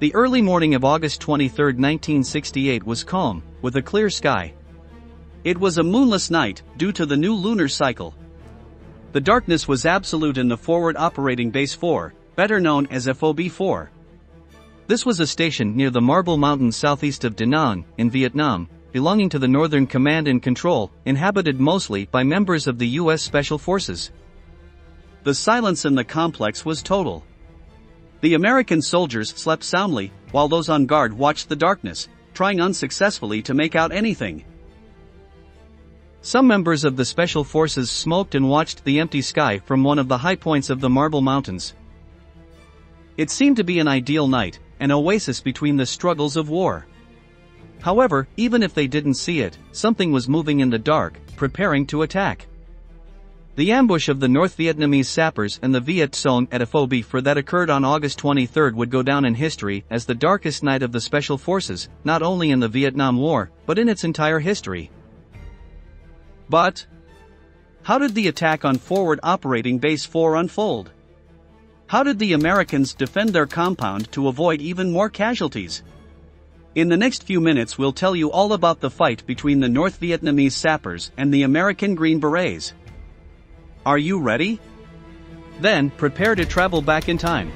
The early morning of August 23, 1968 was calm, with a clear sky. It was a moonless night, due to the new lunar cycle. The darkness was absolute in the Forward Operating Base 4, better known as FOB-4. This was a station near the Marble Mountains southeast of Da Nang, in Vietnam, belonging to the Northern Command and Control, inhabited mostly by members of the U.S. Special Forces. The silence in the complex was total. The American soldiers slept soundly, while those on guard watched the darkness, trying unsuccessfully to make out anything. Some members of the Special Forces smoked and watched the empty sky from one of the high points of the Marble Mountains. It seemed to be an ideal night, an oasis between the struggles of war. However, even if they didn't see it, something was moving in the dark, preparing to attack. The ambush of the North Vietnamese sappers and the Viet Cong at FOB-4 that occurred on August 23 would go down in history as the darkest night of the Special Forces, not only in the Vietnam War, but in its entire history. But, how did the attack on Forward Operating Base 4 unfold? How did the Americans defend their compound to avoid even more casualties? In the next few minutes we'll tell you all about the fight between the North Vietnamese sappers and the American Green Berets. Are you ready? Then, prepare to travel back in time.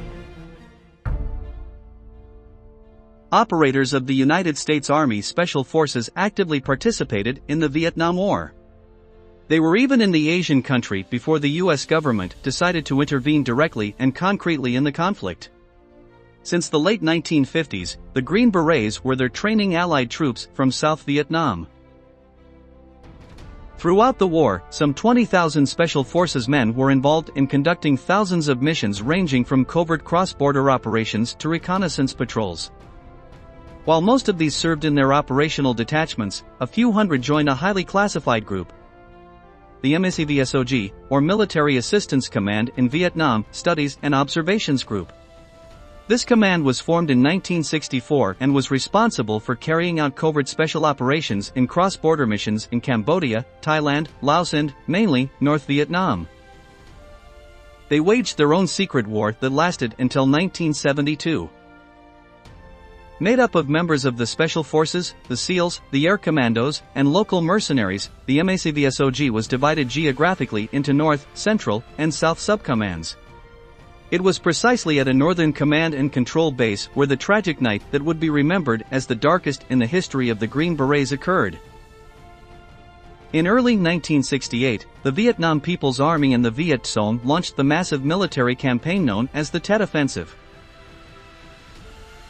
Operators of the United States Army Special Forces actively participated in the Vietnam War. They were even in the Asian country before the US government decided to intervene directly and concretely in the conflict. Since the late 1950s, the Green Berets were their training Allied troops from South Vietnam. Throughout the war, some 20,000 Special Forces men were involved in conducting thousands of missions ranging from covert cross-border operations to reconnaissance patrols. While most of these served in their operational detachments, a few hundred joined a highly classified group. The MACVSOG, or Military Assistance Command in Vietnam, Studies and Observations Group. This command was formed in 1964 and was responsible for carrying out covert special operations in cross-border missions in Cambodia, Thailand, Laos and, mainly, North Vietnam. They waged their own secret war that lasted until 1972. Made up of members of the Special Forces, the SEALs, the Air Commandos, and local mercenaries, the MACVSOG was divided geographically into North, Central, and South subcommands. It was precisely at a Northern Command and Control base where the tragic night that would be remembered as the darkest in the history of the Green Berets occurred. In early 1968, the Vietnam People's Army and the Viet Cong launched the massive military campaign known as the Tet Offensive.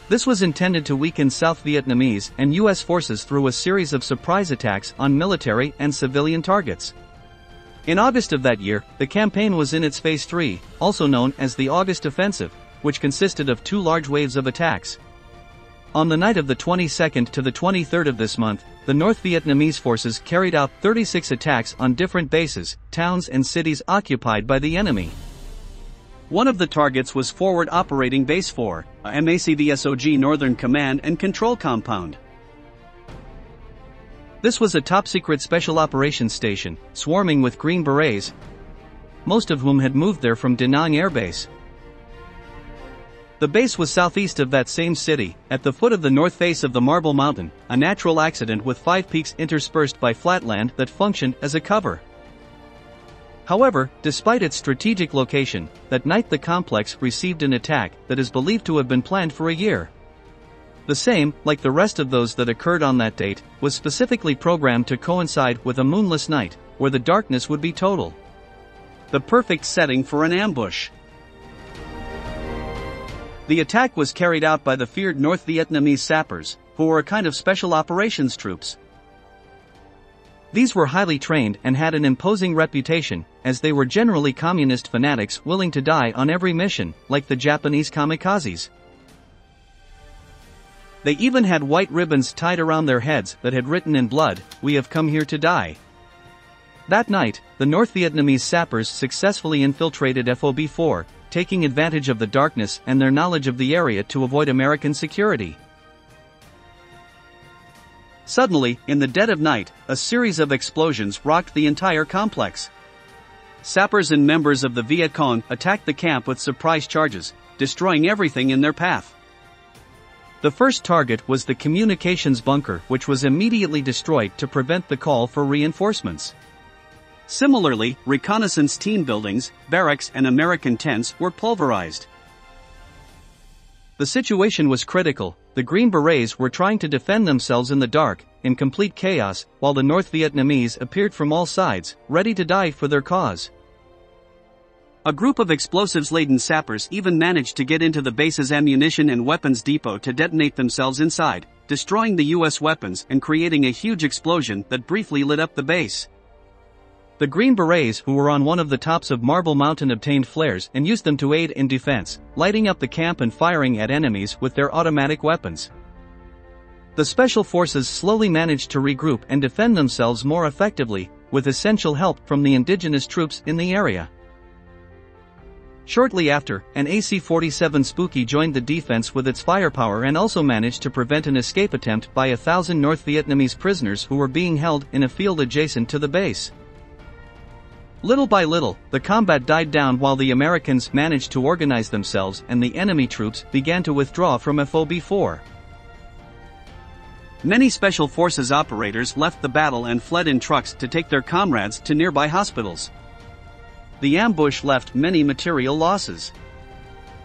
This was intended to weaken South Vietnamese and U.S. forces through a series of surprise attacks on military and civilian targets. In August of that year, the campaign was in its phase 3, also known as the August Offensive, which consisted of two large waves of attacks. On the night of the 22nd to the 23rd of this month, the North Vietnamese forces carried out 36 attacks on different bases, towns and cities occupied by the enemy. One of the targets was Forward Operating Base 4, a MACVSOG Northern Command and Control Compound. This was a top-secret special operations station, swarming with Green Berets, most of whom had moved there from Da Nang Air Base. The base was southeast of that same city, at the foot of the north face of the Marble Mountain, a natural accident with five peaks interspersed by flatland that functioned as a cover. However, despite its strategic location, that night the complex received an attack that is believed to have been planned for a year. The same, like the rest of those that occurred on that date, was specifically programmed to coincide with a moonless night, where the darkness would be total. The perfect setting for an ambush. The attack was carried out by the feared North Vietnamese sappers, who were a kind of special operations troops. These were highly trained and had an imposing reputation, as they were generally communist fanatics willing to die on every mission, like the Japanese kamikazes. They even had white ribbons tied around their heads that had written in blood, We have come here to die. That night, the North Vietnamese sappers successfully infiltrated FOB-4, taking advantage of the darkness and their knowledge of the area to avoid American security. Suddenly, in the dead of night, a series of explosions rocked the entire complex. Sappers and members of the Viet Cong attacked the camp with surprise charges, destroying everything in their path. The first target was the communications bunker which was immediately destroyed to prevent the call for reinforcements. Similarly, reconnaissance team buildings, barracks and American tents were pulverized. The situation was critical, the Green Berets were trying to defend themselves in the dark, in complete chaos, while the North Vietnamese appeared from all sides, ready to die for their cause. A group of explosives-laden sappers even managed to get into the base's ammunition and weapons depot to detonate themselves inside, destroying the US weapons and creating a huge explosion that briefly lit up the base. The Green Berets who were on one of the tops of Marble Mountain obtained flares and used them to aid in defense, lighting up the camp and firing at enemies with their automatic weapons. The special forces slowly managed to regroup and defend themselves more effectively, with essential help from the indigenous troops in the area. Shortly after, an AC-47 Spooky joined the defense with its firepower and also managed to prevent an escape attempt by a thousand North Vietnamese prisoners who were being held in a field adjacent to the base. Little by little, the combat died down while the Americans managed to organize themselves and the enemy troops began to withdraw from FOB-4. Many Special Forces operators left the battle and fled in trucks to take their comrades to nearby hospitals the ambush left many material losses.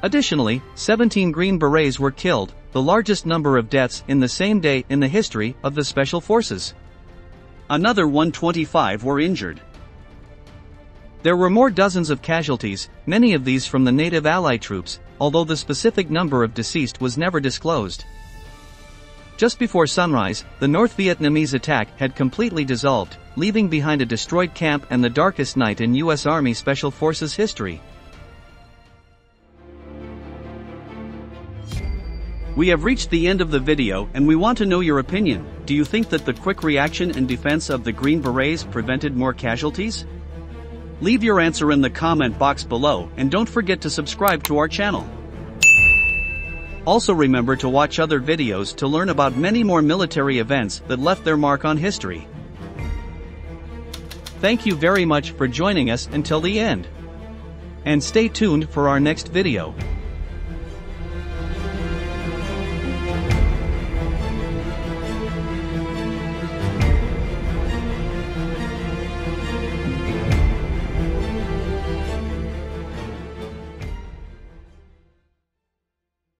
Additionally, 17 Green Berets were killed, the largest number of deaths in the same day in the history of the Special Forces. Another 125 were injured. There were more dozens of casualties, many of these from the native ally troops, although the specific number of deceased was never disclosed. Just before sunrise, the North Vietnamese attack had completely dissolved, leaving behind a destroyed camp and the darkest night in U.S. Army Special Forces history. We have reached the end of the video and we want to know your opinion. Do you think that the quick reaction and defense of the Green Berets prevented more casualties? Leave your answer in the comment box below and don't forget to subscribe to our channel. Also remember to watch other videos to learn about many more military events that left their mark on history. Thank you very much for joining us until the end. And stay tuned for our next video.